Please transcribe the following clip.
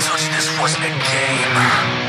touch, this wasn't a game.